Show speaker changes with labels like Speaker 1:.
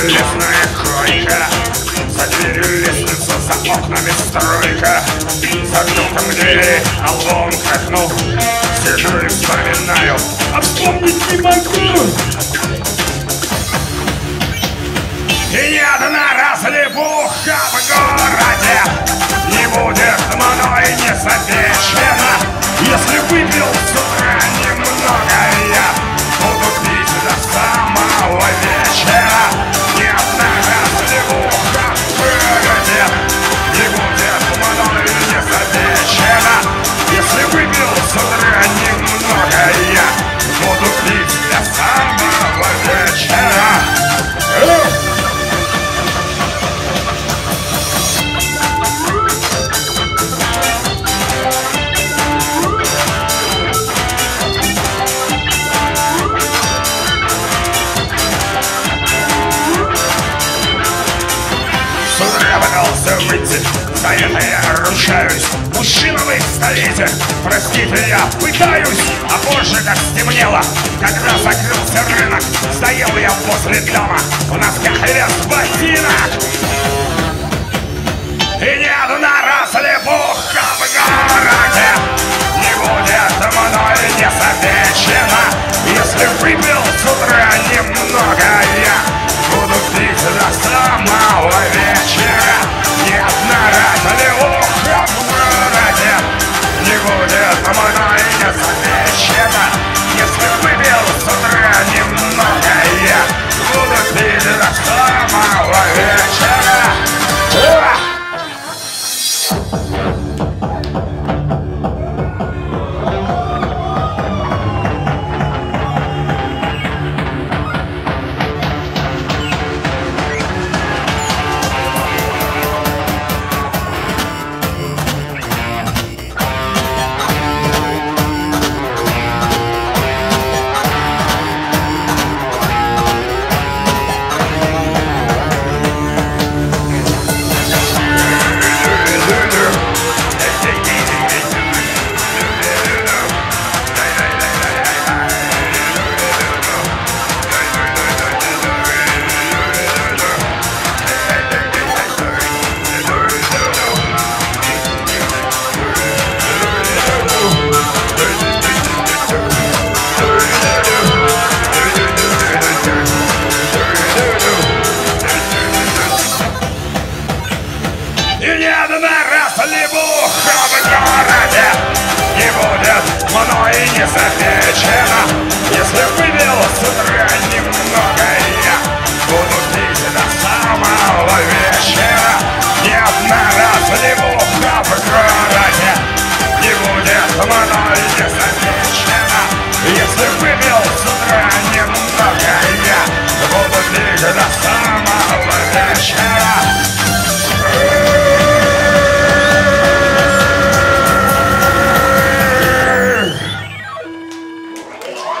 Speaker 1: железная койка За дверью лестница, за окнами стройка За окном двери, альбом к окну Сижу и вспоминаю, а вспомнить не могу пытался выйти, это я ручаюсь. Мужчина вы стоите, простите, я пытаюсь. А позже, как стемнело, когда закрылся рынок. Стоял я возле дома, в носках без ботинок. И ни одна разлепуха в городе Не будет мной не замечена. Если выпил с утра немного